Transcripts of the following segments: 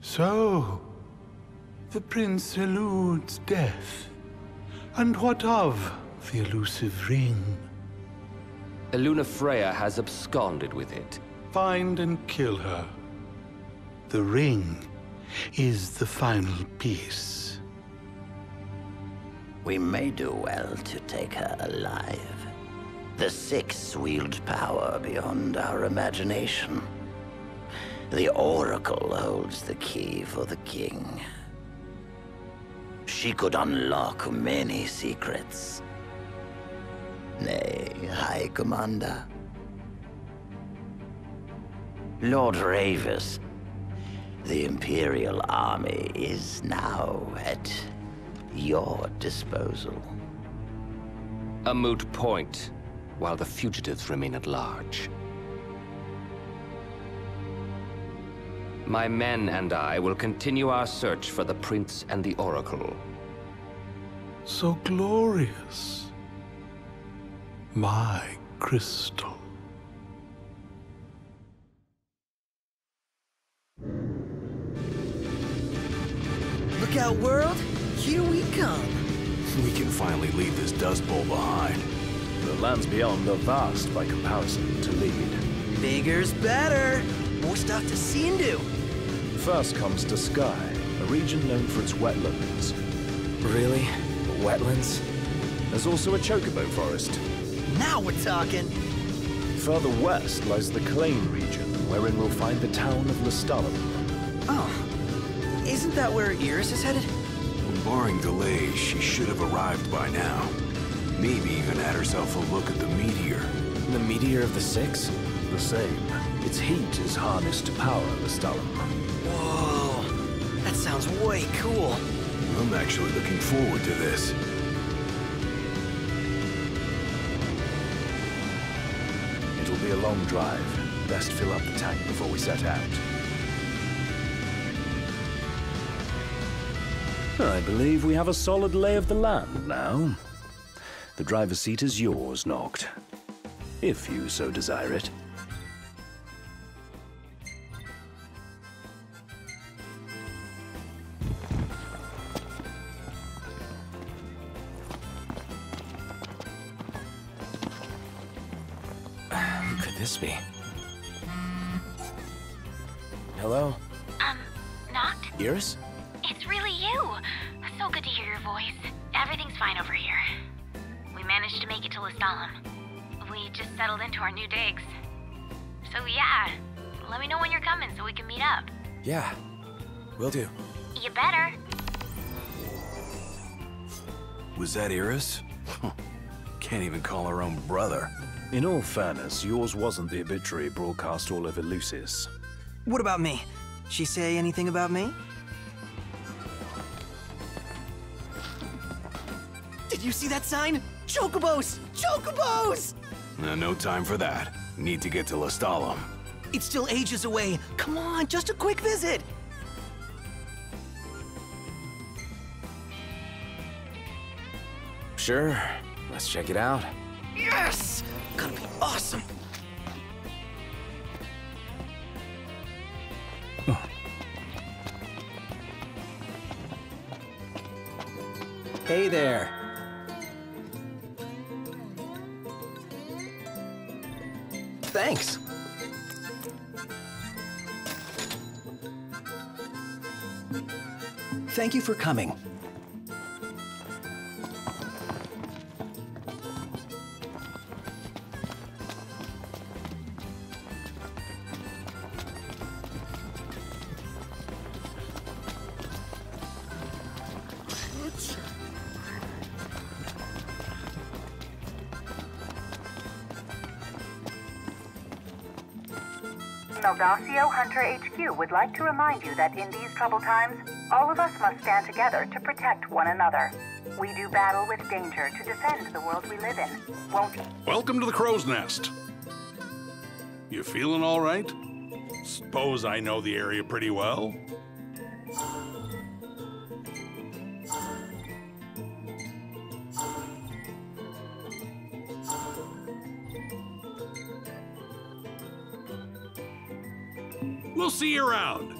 So, the prince eludes death. And what of the elusive ring? Lunafreya has absconded with it. Find and kill her. The ring is the final piece. We may do well to take her alive. The Six wield power beyond our imagination. The Oracle holds the key for the King. She could unlock many secrets. Nay, High Commander. Lord Ravus, the Imperial Army is now at your disposal. A moot point, while the fugitives remain at large. My men and I will continue our search for the Prince and the Oracle. So glorious. My crystal. Look out, world! Here we come! We can finally leave this Dust Bowl behind. The lands beyond are vast by comparison to Leide. Bigger's better! More stuff to see and do! First comes Duscae, a region known for its wetlands. Really? Wetlands? There's also a chocobo forest. Now we're talking! Further west lies the Cleigne region, wherein we'll find the town of Lestallum. Oh. Isn't that where Iris is headed? Barring delays, she should have arrived by now. Maybe even had herself a look at the meteor. The meteor of the Six? The same. Its heat is harnessed to power Lestallum. Whoa. That sounds way cool. I'm actually looking forward to this. It'll be a long drive. Best fill up the tank before we set out. I believe we have a solid lay of the land now. The driver's seat is yours, Noct. If you so desire it. Who could this be? Hello? Um, Noct? Iris? It's really you. So good to hear your voice. Everything's fine over here. We managed to make it to Lestallum. We just settled into our new digs. So yeah, let me know when you're coming so we can meet up. Yeah. Will do. You better. Was that Iris? Can't even call her own brother. In all fairness, yours wasn't the obituary broadcast all over Lucis. What about me? She say anything about me? Did you see that sign? Chocobos! Chocobos! Uh, no time for that. Need to get to Lestallum. It's still ages away. Come on, just a quick visit. Sure. Let's check it out. Thank you for coming. Meldacio Hunter HQ would like to remind you that in these troubled times, all of us must stand together to protect one another. We do battle with danger to defend the world we live in. Won't you? Welcome to the Crow's Nest. You feeling all right? Suppose I know the area pretty well. We'll see you around.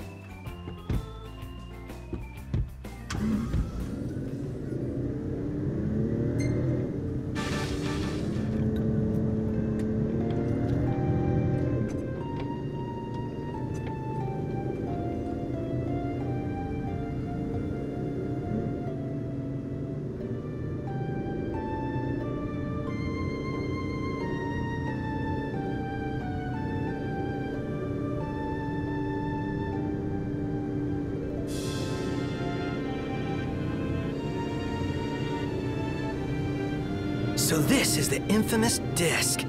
So this is the infamous disc.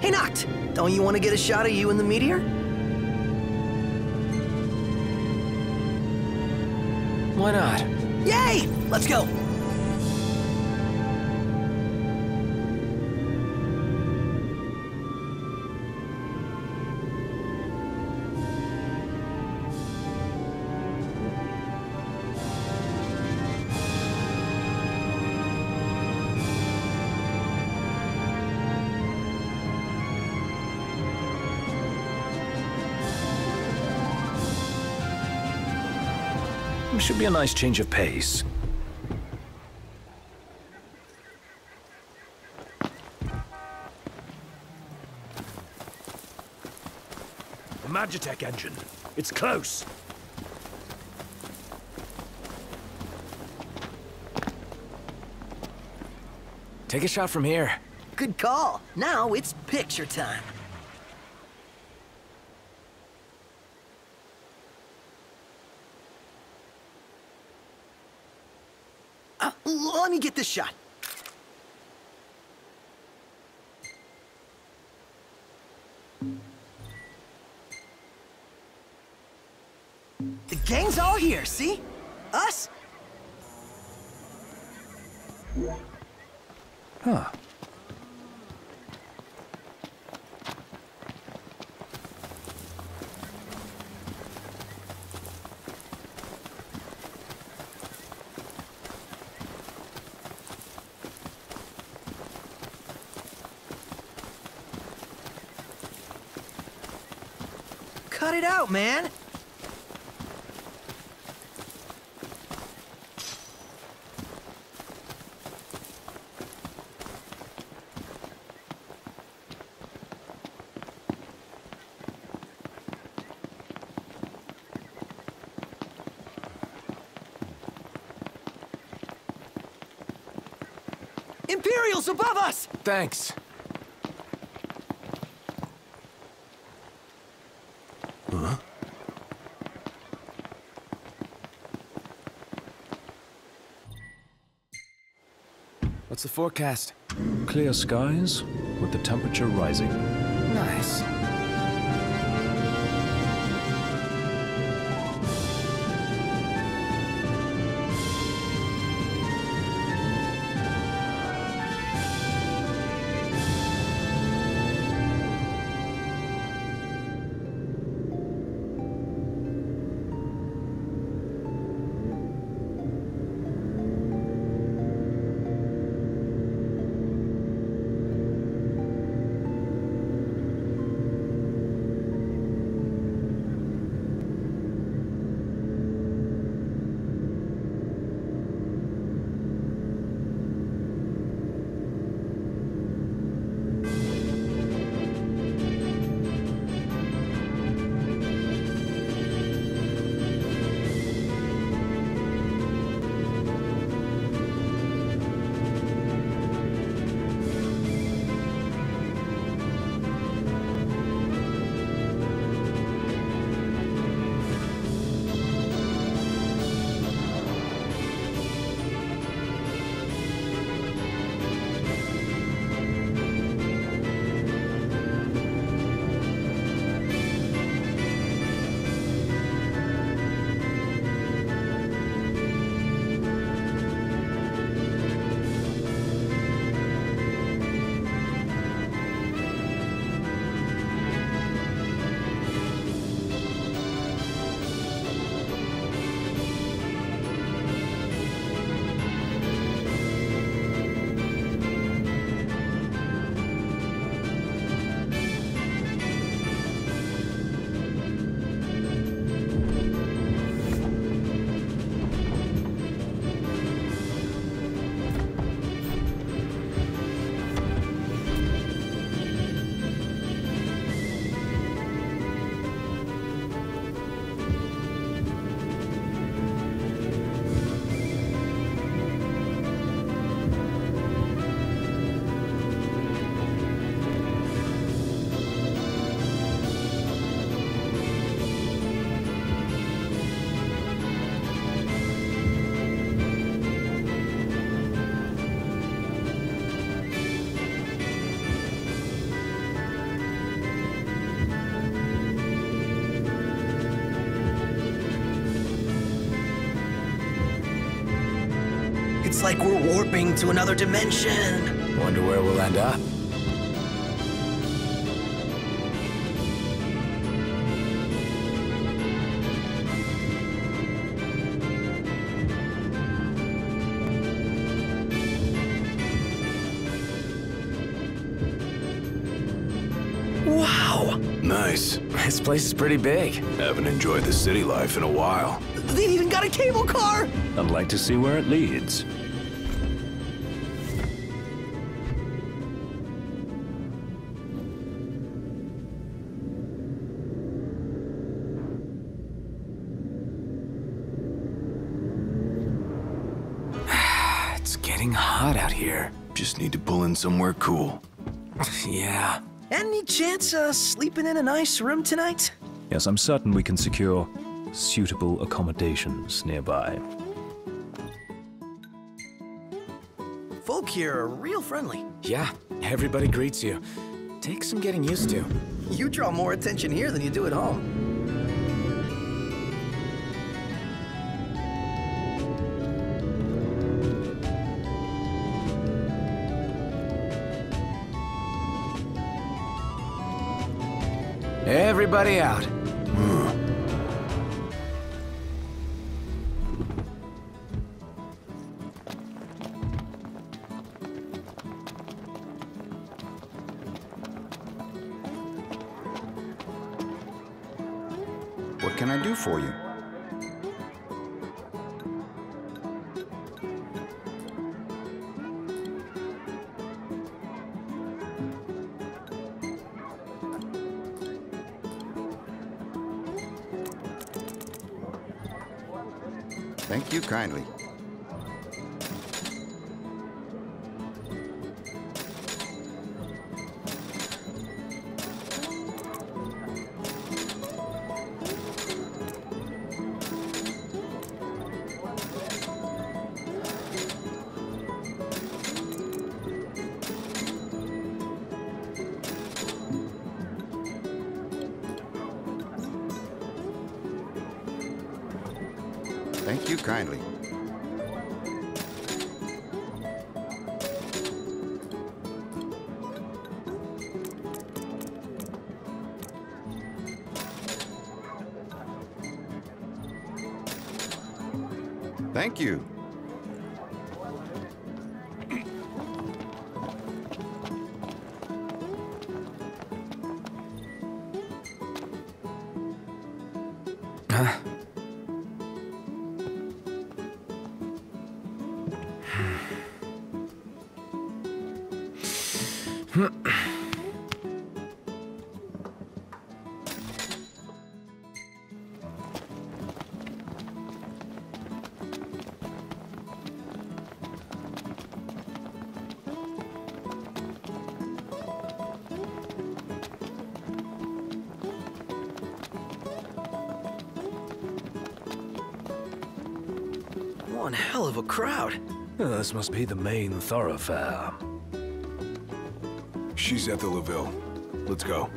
Hey, Noct, don't you want to get a shot of you in the meteor? Why not? Yay! Let's go! Should be a nice change of pace. The Magitech engine. It's close. Take a shot from here. Good call. Now it's picture time. Uh, let me get this shot. The gang's all here, see? Us? Huh. It out, man! Imperials above us! Thanks. Forecast? Clear skies, with the temperature rising. Nice. It's like we're warping to another dimension. Wonder where we'll end up. Wow! Nice. This place is pretty big. Haven't enjoyed the city life in a while. They've even got a cable car! I'd like to see where it leads. Just need to pull in somewhere cool. yeah. Any chance of sleeping in a nice room tonight? Yes, I'm certain we can secure suitable accommodations nearby. Folk here are real friendly. Yeah, everybody greets you. Takes some getting used to. You draw more attention here than you do at home. Everybody out. What can I do for you? You kindly. Thank you kindly. Thank you. Huh? One hell of a crowd. Oh, this must be the main thoroughfare. She's at the Leville. Let's go.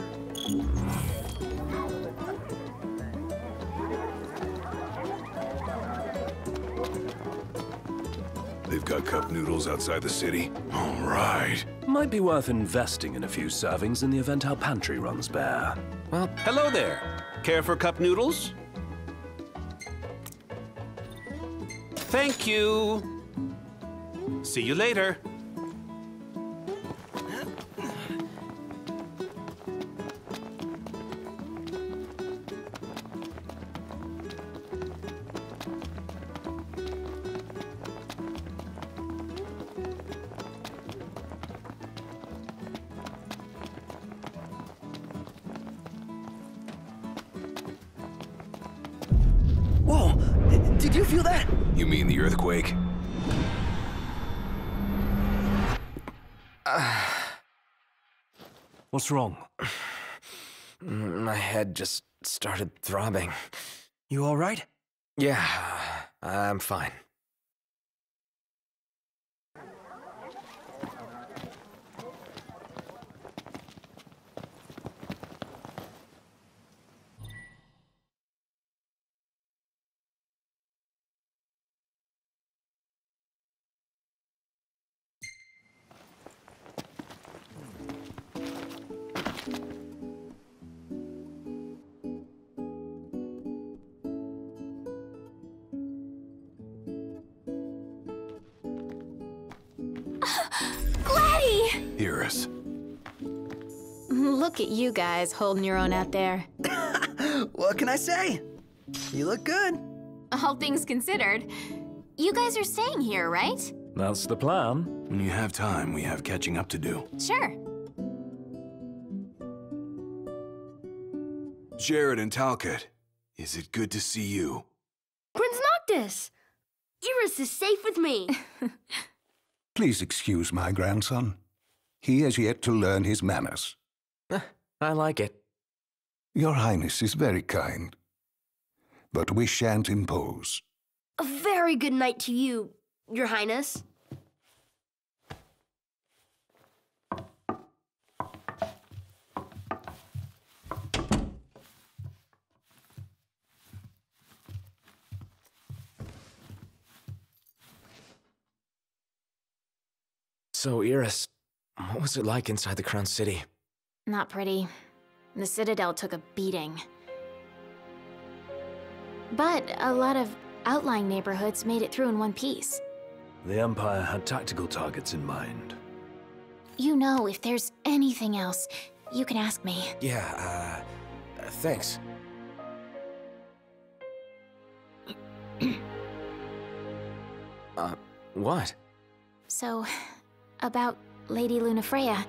They've got cup noodles outside the city. All right. Might be worth investing in a few servings in the event our pantry runs bare. Well, Hello there. Care for cup noodles? Thank you. See you later. You mean the earthquake? What's wrong? Mm, my head just started throbbing. You all right? Yeah, I'm fine. Gladdy! Iris. Look at you guys holding your own out there. what can I say? You look good. All things considered. You guys are staying here, right? That's the plan. When you have time, we have catching up to do. Sure. Jared and Talcott, is it good to see you? Prince Noctis! Iris is safe with me. Please excuse my grandson. He has yet to learn his manners. I like it. Your Highness is very kind. But we shan't impose. A very good night to you, Your Highness. So, Iris, what was it like inside the Crown City? Not pretty. The Citadel took a beating. But a lot of outlying neighborhoods made it through in one piece. The Empire had tactical targets in mind. You know, if there's anything else, you can ask me. Yeah, uh, uh thanks. uh, what? So, about Lady Lunafreya,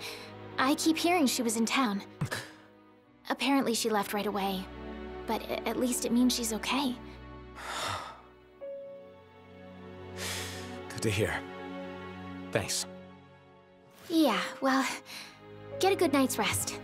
I keep hearing she was in town. Apparently she left right away, but at least it means she's okay. Good to hear. Thanks. Yeah, well, get a good night's rest.